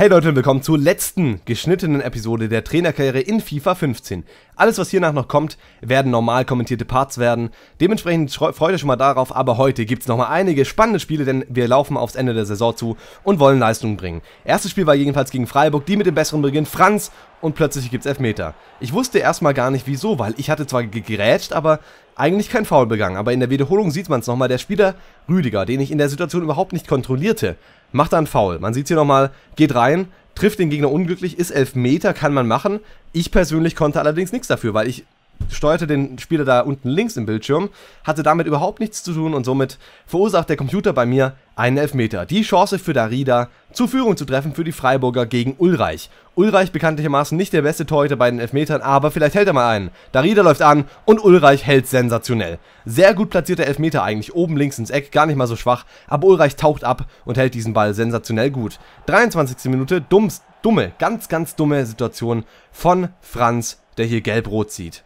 Hey Leute und willkommen zur letzten geschnittenen Episode der Trainerkarriere in FIFA 15. Alles was hiernach noch kommt, werden normal kommentierte Parts werden. Dementsprechend freut euch schon mal darauf, aber heute gibt es nochmal einige spannende Spiele, denn wir laufen aufs Ende der Saison zu und wollen Leistungen bringen. Erstes Spiel war jedenfalls gegen Freiburg, die mit dem besseren Beginn, Franz und plötzlich gibt es Elfmeter. Ich wusste erstmal gar nicht wieso, weil ich hatte zwar gegrätscht, aber eigentlich kein Foul begangen. Aber in der Wiederholung sieht man es nochmal, der Spieler Rüdiger, den ich in der Situation überhaupt nicht kontrollierte, macht dann Foul. Man sieht hier nochmal, geht rein, trifft den Gegner unglücklich, ist Elfmeter, kann man machen. Ich persönlich konnte allerdings nichts dafür, weil ich steuerte den Spieler da unten links im Bildschirm, hatte damit überhaupt nichts zu tun und somit verursacht der Computer bei mir einen Elfmeter. Die Chance für Darida, zur Führung zu treffen für die Freiburger gegen Ulreich. Ulreich bekanntlichermaßen nicht der beste Torhüter bei den Elfmetern, aber vielleicht hält er mal einen. Darida läuft an und Ulreich hält sensationell. Sehr gut platzierter Elfmeter eigentlich, oben links ins Eck, gar nicht mal so schwach, aber Ulreich taucht ab und hält diesen Ball sensationell gut. 23. Minute, dumms, dumme, ganz, ganz dumme Situation von Franz, der hier gelb-rot zieht.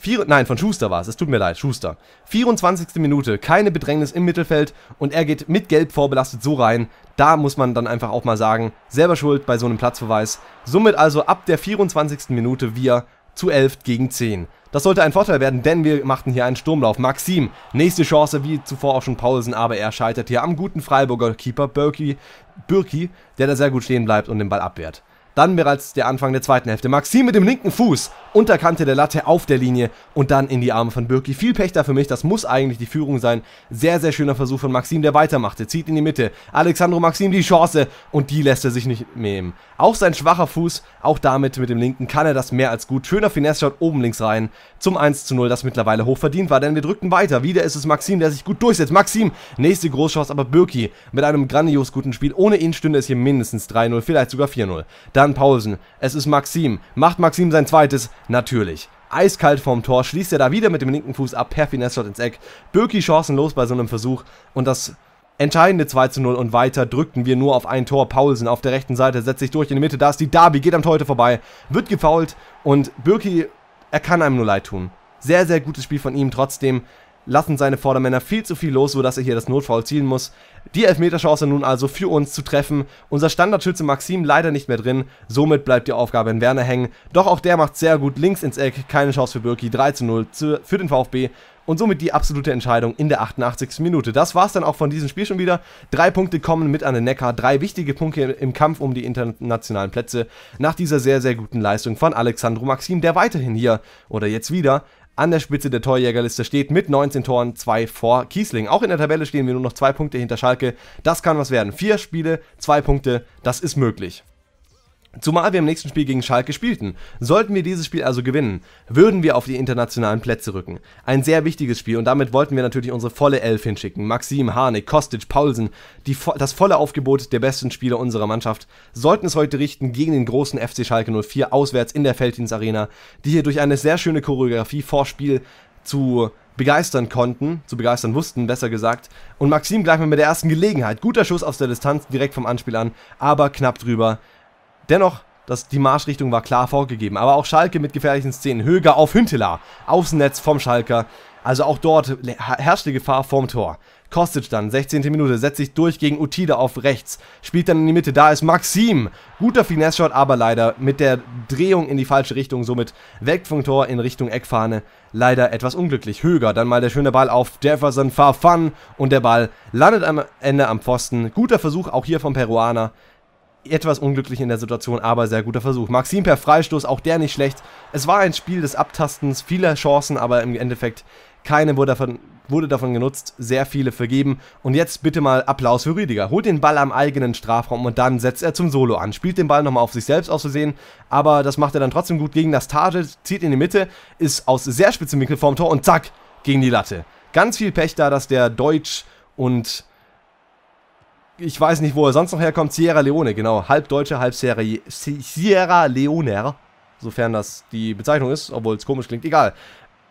Vier, nein, von Schuster war es. Es tut mir leid, Schuster. 24. Minute, keine Bedrängnis im Mittelfeld und er geht mit Gelb vorbelastet so rein. Da muss man dann einfach auch mal sagen, selber schuld bei so einem Platzverweis. Somit also ab der 24. Minute wir zu 11 gegen 10. Das sollte ein Vorteil werden, denn wir machten hier einen Sturmlauf. Maxim, nächste Chance, wie zuvor auch schon Paulsen, aber er scheitert hier am guten Freiburger Keeper Birki, Birki der da sehr gut stehen bleibt und den Ball abwehrt. Dann bereits der Anfang der zweiten Hälfte. Maxim mit dem linken Fuß, Unterkante der Latte auf der Linie und dann in die Arme von Birki. Viel Pech da für mich, das muss eigentlich die Führung sein. Sehr, sehr schöner Versuch von Maxim, der weitermachte, zieht in die Mitte. Alexandro Maxim die Chance und die lässt er sich nicht nehmen. Auch sein schwacher Fuß, auch damit mit dem linken kann er das mehr als gut. Schöner Finesse-Shot oben links rein zum 1 zu 0, das mittlerweile hoch verdient war, denn wir drückten weiter. Wieder ist es Maxim, der sich gut durchsetzt. Maxim, nächste Großchance, aber Birki mit einem grandios guten Spiel. Ohne ihn stünde es hier mindestens 3-0, vielleicht sogar 4-0. Dann Jan Paulsen. Es ist Maxim. Macht Maxim sein zweites? Natürlich. Eiskalt vorm Tor, schließt er da wieder mit dem linken Fuß ab, per Finesse ins Eck. Birki chancenlos bei so einem Versuch und das entscheidende 2 zu 0 und weiter drückten wir nur auf ein Tor. Paulsen auf der rechten Seite setzt sich durch in die Mitte, da ist die Darby, geht am Torhüter vorbei, wird gefault und Birki, er kann einem nur leid tun. Sehr, sehr gutes Spiel von ihm, trotzdem lassen seine Vordermänner viel zu viel los, sodass er hier das Notfall ziehen muss. Die Elfmeterchance nun also für uns zu treffen. Unser Standardschütze Maxim leider nicht mehr drin. Somit bleibt die Aufgabe in Werner hängen. Doch auch der macht sehr gut links ins Eck. Keine Chance für Birki. 3 zu 0 für den VfB. Und somit die absolute Entscheidung in der 88. Minute. Das war es dann auch von diesem Spiel schon wieder. Drei Punkte kommen mit an den Neckar. Drei wichtige Punkte im Kampf um die internationalen Plätze. Nach dieser sehr, sehr guten Leistung von Alexandro Maxim, der weiterhin hier oder jetzt wieder an der Spitze der Torjägerliste steht mit 19 Toren, 2 vor Kiesling. Auch in der Tabelle stehen wir nur noch 2 Punkte hinter Schalke. Das kann was werden. Vier Spiele, 2 Punkte, das ist möglich. Zumal wir im nächsten Spiel gegen Schalke spielten. Sollten wir dieses Spiel also gewinnen, würden wir auf die internationalen Plätze rücken. Ein sehr wichtiges Spiel und damit wollten wir natürlich unsere volle Elf hinschicken. Maxim, Harnik, Kostic, Paulsen, die, das volle Aufgebot der besten Spieler unserer Mannschaft sollten es heute richten gegen den großen FC Schalke 04 auswärts in der Felddienst Arena, die hier durch eine sehr schöne Choreografie vor Spiel zu begeistern konnten, zu begeistern wussten, besser gesagt. Und Maxim gleich mal mit der ersten Gelegenheit. Guter Schuss aus der Distanz, direkt vom Anspiel an, aber knapp drüber. Dennoch, das, die Marschrichtung war klar vorgegeben. Aber auch Schalke mit gefährlichen Szenen. Höger auf Hünteler. Außennetz vom Schalker. Also auch dort herrscht die Gefahr vorm Tor. Kostic dann, 16. Minute, setzt sich durch gegen Utida auf rechts, spielt dann in die Mitte, da ist Maxim. Guter Finesse-Shot, aber leider mit der Drehung in die falsche Richtung, somit weg vom Tor in Richtung Eckfahne. Leider etwas unglücklich. Höger, dann mal der schöne Ball auf Jefferson Farfan und der Ball landet am Ende am Pfosten. Guter Versuch auch hier vom Peruaner etwas unglücklich in der Situation, aber sehr guter Versuch. Maxim per Freistoß, auch der nicht schlecht. Es war ein Spiel des Abtastens, viele Chancen, aber im Endeffekt keine wurde davon, wurde davon genutzt, sehr viele vergeben. Und jetzt bitte mal Applaus für Rüdiger. Holt den Ball am eigenen Strafraum und dann setzt er zum Solo an. Spielt den Ball nochmal auf sich selbst auszusehen, aber das macht er dann trotzdem gut gegen das Target, zieht in die Mitte, ist aus sehr spitzem Winkel vorm Tor und zack, gegen die Latte. Ganz viel Pech da, dass der Deutsch und ich weiß nicht, wo er sonst noch herkommt. Sierra Leone, genau. Halb Deutscher, halb Sierra, Sierra Leoner. Sofern das die Bezeichnung ist, obwohl es komisch klingt. Egal.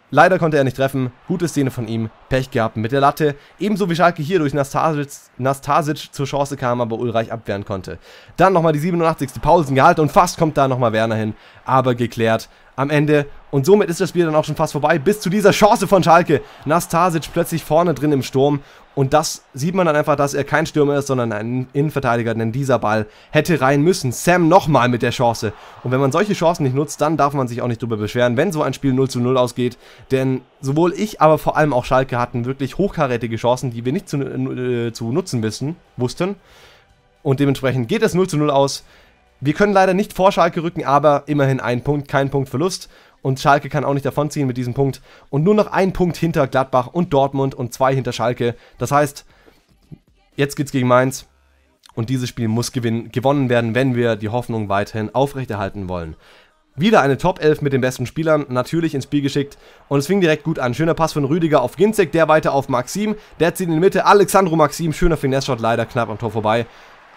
Leider konnte er nicht treffen. Gute Szene von ihm. Pech gehabt mit der Latte. Ebenso wie Schalke hier durch Nastasic, Nastasic zur Chance kam, aber Ulreich abwehren konnte. Dann nochmal die 87. Pausen gehalten und fast kommt da nochmal Werner hin. Aber geklärt am Ende. Und somit ist das Spiel dann auch schon fast vorbei, bis zu dieser Chance von Schalke. Nastasic plötzlich vorne drin im Sturm. Und das sieht man dann einfach, dass er kein Stürmer ist, sondern ein Innenverteidiger, denn dieser Ball hätte rein müssen. Sam nochmal mit der Chance. Und wenn man solche Chancen nicht nutzt, dann darf man sich auch nicht drüber beschweren, wenn so ein Spiel 0 zu 0 ausgeht. Denn sowohl ich, aber vor allem auch Schalke hatten wirklich hochkarätige Chancen, die wir nicht zu, äh, zu nutzen wissen, wussten. Und dementsprechend geht es 0 zu 0 aus. Wir können leider nicht vor Schalke rücken, aber immerhin ein Punkt, kein Punkt Verlust. Und Schalke kann auch nicht davonziehen mit diesem Punkt. Und nur noch ein Punkt hinter Gladbach und Dortmund und zwei hinter Schalke. Das heißt, jetzt geht's gegen Mainz. Und dieses Spiel muss gewinn, gewonnen werden, wenn wir die Hoffnung weiterhin aufrechterhalten wollen. Wieder eine Top 11 mit den besten Spielern, natürlich ins Spiel geschickt. Und es fing direkt gut an. Schöner Pass von Rüdiger auf Ginzek, der weiter auf Maxim. Der zieht in die Mitte. Alexandro Maxim, schöner Finesse-Shot, leider knapp am Tor vorbei.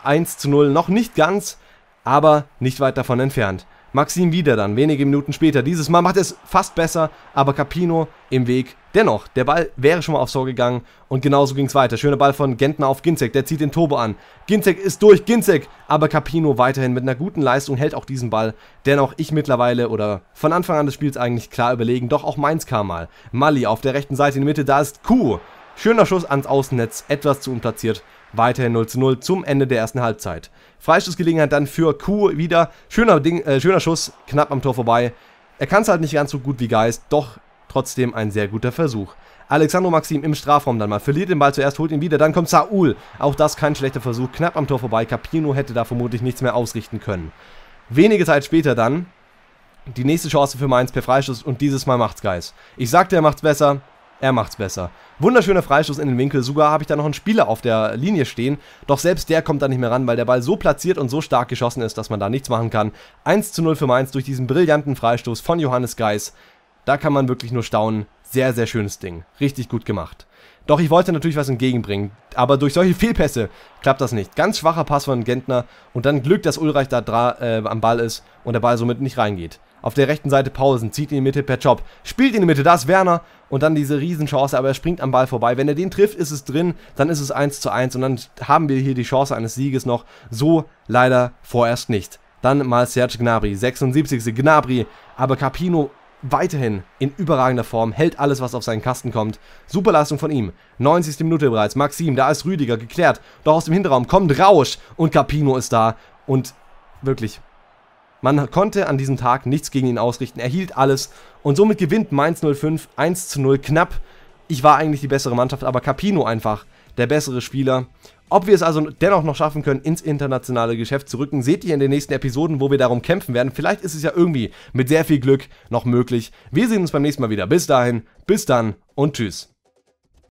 1 zu 0, noch nicht ganz, aber nicht weit davon entfernt. Maxim wieder dann, wenige Minuten später. Dieses Mal macht es fast besser, aber Capino im Weg. Dennoch, der Ball wäre schon mal aufs Tor gegangen und genauso ging es weiter. Schöner Ball von Gentner auf Ginzek, der zieht den Turbo an. Ginzek ist durch, Ginzek, aber Capino weiterhin mit einer guten Leistung hält auch diesen Ball. Dennoch ich mittlerweile oder von Anfang an des Spiels eigentlich klar überlegen, doch auch Mainz kam mal. Mali auf der rechten Seite in der Mitte, da ist Kuh. Schöner Schuss ans Außennetz, etwas zu unplatziert. Weiterhin 0 zu 0 zum Ende der ersten Halbzeit. Freistoßgelegenheit dann für Kuh wieder. Schöner, Ding, äh, schöner Schuss, knapp am Tor vorbei. Er kann es halt nicht ganz so gut wie Geist, doch trotzdem ein sehr guter Versuch. Alexandro Maxim im Strafraum dann mal. Verliert den Ball zuerst, holt ihn wieder. Dann kommt Saul. Auch das kein schlechter Versuch. Knapp am Tor vorbei. Capino hätte da vermutlich nichts mehr ausrichten können. Wenige Zeit später dann die nächste Chance für Mainz per Freistoß und dieses Mal macht's Geist. Ich sagte, er macht's besser. Er macht's besser. Wunderschöner Freistoß in den Winkel. Sogar habe ich da noch einen Spieler auf der Linie stehen. Doch selbst der kommt da nicht mehr ran, weil der Ball so platziert und so stark geschossen ist, dass man da nichts machen kann. 1 zu 0 für Mainz durch diesen brillanten Freistoß von Johannes Geis. Da kann man wirklich nur staunen. Sehr, sehr schönes Ding. Richtig gut gemacht. Doch ich wollte natürlich was entgegenbringen. Aber durch solche Fehlpässe klappt das nicht. Ganz schwacher Pass von Gentner und dann Glück, dass Ulreich da äh, am Ball ist und der Ball somit nicht reingeht. Auf der rechten Seite Pausen, zieht in die Mitte per Job, spielt in die Mitte, da ist Werner und dann diese Riesenchance, aber er springt am Ball vorbei. Wenn er den trifft, ist es drin, dann ist es 1 zu 1 und dann haben wir hier die Chance eines Sieges noch. So leider vorerst nicht. Dann mal Serge Gnabry, 76. Gnabry, aber Capino weiterhin in überragender Form, hält alles, was auf seinen Kasten kommt. Superleistung von ihm. 90. Minute bereits. Maxim, da ist Rüdiger geklärt. Doch aus dem Hinterraum kommt Rausch und Capino ist da. Und wirklich, man konnte an diesem Tag nichts gegen ihn ausrichten. Er hielt alles und somit gewinnt Mainz 05 1 zu 0 knapp. Ich war eigentlich die bessere Mannschaft, aber Capino einfach der bessere Spieler. Ob wir es also dennoch noch schaffen können, ins internationale Geschäft zu rücken, seht ihr in den nächsten Episoden, wo wir darum kämpfen werden. Vielleicht ist es ja irgendwie mit sehr viel Glück noch möglich. Wir sehen uns beim nächsten Mal wieder. Bis dahin, bis dann und tschüss.